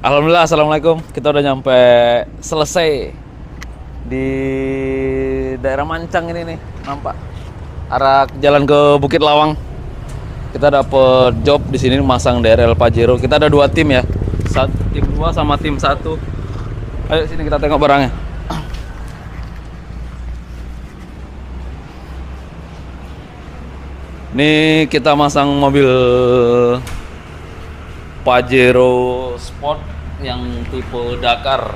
Alhamdulillah, assalamualaikum. Kita udah nyampe selesai di daerah Mancang ini nih, nampak arah jalan ke Bukit Lawang. Kita dapet job di sini masang DRL Pajero. Kita ada dua tim ya, satu tim dua sama tim satu. Ayo sini kita tengok barangnya. Ini kita masang mobil Pajero Sport yang tipe Dakar.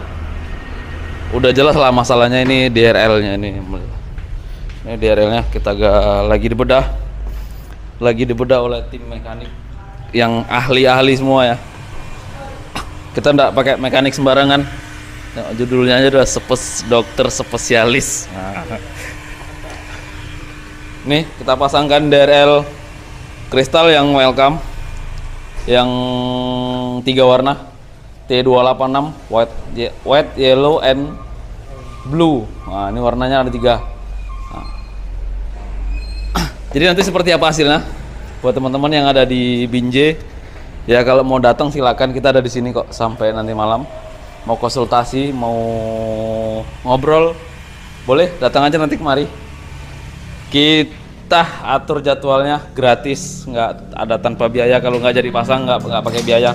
Udah jelas lah masalahnya ini DRL-nya ini. Ini DRL-nya kita agak lagi dibedah. Lagi dibedah oleh tim mekanik yang ahli-ahli semua ya. Kita nggak pakai mekanik sembarangan. Nah, judulnya aja udah sepes dokter spesialis. Nah. Nih, kita pasangkan DRL kristal yang welcome yang tiga warna T286 white white yellow and blue. Nah ini warnanya ada tiga. Nah. jadi nanti seperti apa hasilnya? Buat teman-teman yang ada di Binjai ya kalau mau datang silakan kita ada di sini kok sampai nanti malam. Mau konsultasi mau ngobrol boleh datang aja nanti kemari. Kita atur jadwalnya gratis nggak ada tanpa biaya. Kalau nggak jadi pasang nggak nggak pakai biaya.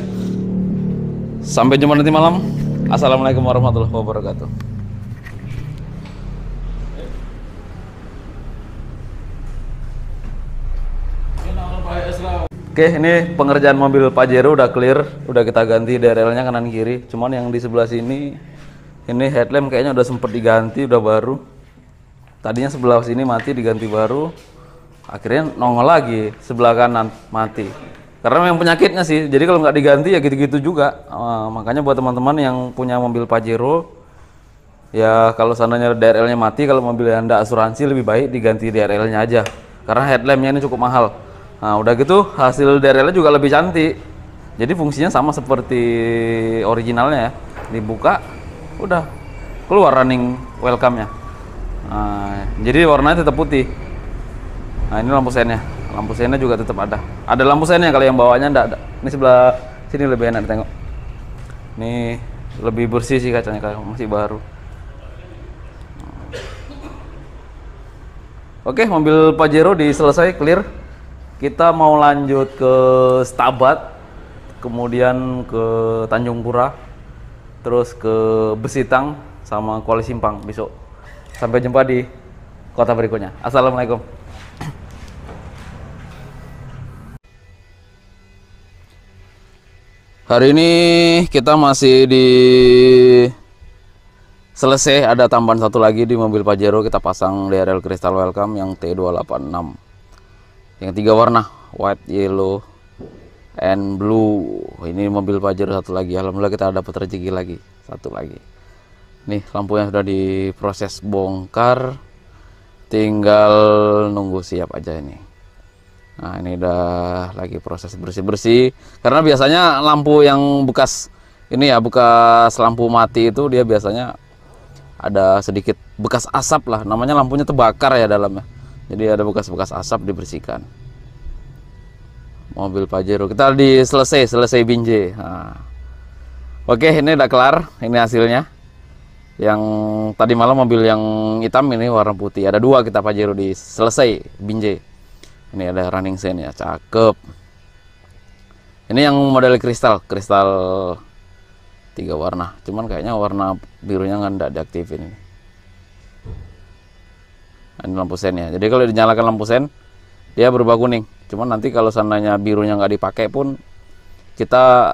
Sampai jumpa nanti malam. Assalamualaikum warahmatullahi wabarakatuh. Oke, ini pengerjaan mobil Pajero udah clear, udah kita ganti DRL-nya kanan kiri. Cuman yang di sebelah sini, ini headlamp kayaknya udah sempet diganti, udah baru. Tadinya sebelah sini mati diganti baru, akhirnya nongol lagi sebelah kanan mati. Karena memang penyakitnya sih, jadi kalau nggak diganti ya gitu-gitu juga. Eh, makanya buat teman-teman yang punya mobil Pajero, ya kalau seandainya DRL-nya mati, kalau mobil anda asuransi lebih baik diganti DRL-nya aja. Karena headlampnya ini cukup mahal. Nah udah gitu hasil DRL-nya juga lebih cantik. Jadi fungsinya sama seperti originalnya ya. Dibuka, udah keluar running welcome-nya. Nah, jadi warnanya tetap putih. Nah ini lampu sennya, lampu sennya juga tetap ada. Ada lampu sennya kalau yang bawahnya enggak ada. Ini sebelah sini lebih enak ditengok. Ini lebih bersih sih kacanya kayak masih baru. Oke, mobil Pajero diselesai clear. Kita mau lanjut ke Stabat, kemudian ke Tanjung Pura, terus ke Besitang sama Kuala Simpang besok. Sampai jumpa di kota berikutnya. Assalamualaikum. Hari ini kita masih di selesai ada tambahan satu lagi di mobil Pajero kita pasang DRL Crystal Welcome yang T286 yang tiga warna white, yellow, and blue. Ini mobil Pajero satu lagi Alhamdulillah kita dapat rezeki lagi satu lagi. Nih lampunya sudah diproses bongkar tinggal nunggu siap aja ini Nah ini udah lagi proses bersih-bersih. Karena biasanya lampu yang bekas ini ya bekas lampu mati itu dia biasanya ada sedikit bekas asap lah. Namanya lampunya terbakar ya dalamnya jadi ada bekas-bekas asap dibersihkan. Mobil Pajero kita di selesai selesai binje nah. oke ini udah kelar ini hasilnya. Yang tadi malam mobil yang hitam ini warna putih. Ada dua kita Pajero di selesai binje ini ada running scene ya cakep. Ini yang model kristal kristal tiga warna. Cuman kayaknya warna birunya nggak ada diaktifin ini. Nah, ini lampu sen ya jadi kalau dinyalakan lampu sen dia berubah kuning. Cuman nanti kalau seandainya birunya nggak dipakai pun kita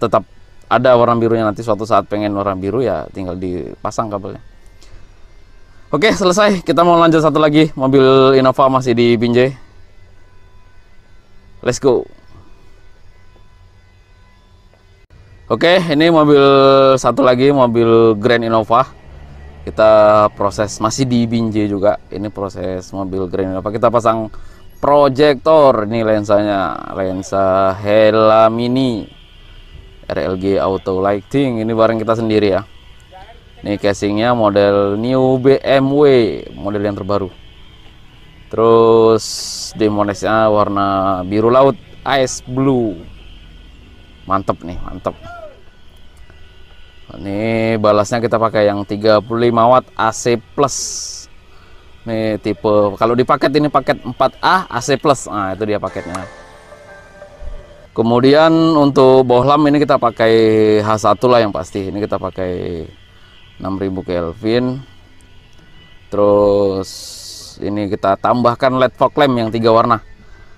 tetap ada warna birunya. Nanti suatu saat pengen warna biru ya tinggal dipasang kabelnya. Oke selesai. Kita mau lanjut satu lagi. Mobil Innova masih di Binjai let's go Oke, ini mobil satu lagi, mobil Grand Innova. Kita proses masih di Binjai juga. Ini proses mobil Grand Innova. Kita pasang proyektor. Ini lensanya, lensa Hella Mini RLG Auto Lighting. Ini barang kita sendiri ya. Ini casingnya model New BMW, model yang terbaru. Terus demonesnya warna biru laut, ice blue. Mantep nih, mantep. Ini balasnya kita pakai yang 35 watt AC plus. Nih tipe kalau di paket ini paket 4A AC plus. Nah, itu dia paketnya. Kemudian untuk bohlam ini kita pakai H1 lah yang pasti. Ini kita pakai 6000 Kelvin. Terus ini kita tambahkan LED fog lamp yang tiga warna.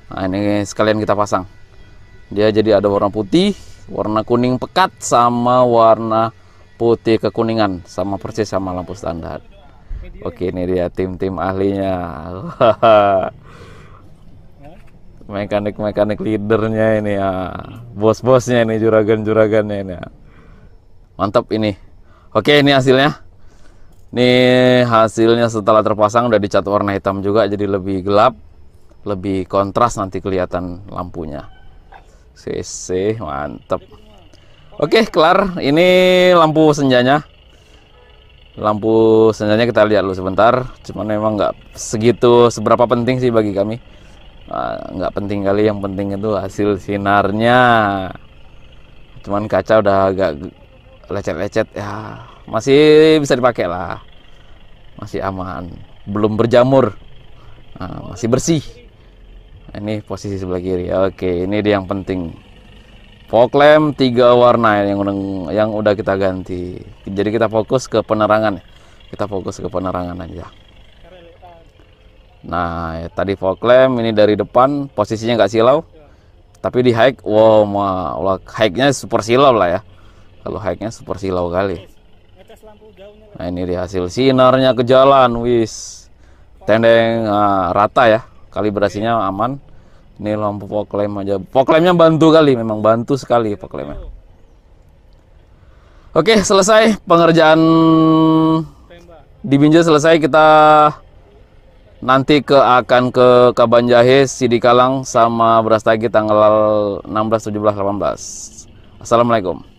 Nah, ini sekalian kita pasang. Dia jadi ada warna putih, warna kuning pekat sama warna putih kekuningan sama persis sama lampu standar. Oke, ini dia tim-tim ahlinya. Mekanik-mekanik leadernya ini ya. Bos-bosnya ini juragan-juragannya ini. Ya. Mantap ini. Oke, ini hasilnya. Ini hasilnya setelah terpasang udah dicat warna hitam juga jadi lebih gelap, lebih kontras nanti kelihatan lampunya. CC mantep. Oke, kelar. Ini lampu senjanya. Lampu senjanya kita lihat dulu sebentar. Cuman memang nggak segitu seberapa penting sih bagi kami. Nah, nggak penting kali. Yang penting itu hasil sinarnya. Cuman kaca udah agak lecet-lecet ya masih bisa dipakai lah. Masih aman. Belum berjamur. Nah, masih bersih. Ini posisi sebelah kiri. Oke ini dia yang penting. Fog lamp tiga warna yang yang udah kita ganti. Jadi kita fokus ke penerangan. Kita fokus ke penerangan aja. Nah ya, tadi fog lamp ini dari depan posisinya nggak silau. Tapi di high wow ma high-nya super silau lah ya. Kalau high-nya super silau kali nah ini dia hasil sinarnya ke jalan wis. Tendeng uh, rata ya kalibrasinya aman. Ini lampu lamp aja. Fog lampnya bantu kali memang bantu sekali fog lampnya oke selesai pengerjaan. Di Binjai selesai kita nanti ke akan ke Kaban Jahe Sidikalang sama Brastagi tanggal 16 17 18 Assalamualaikum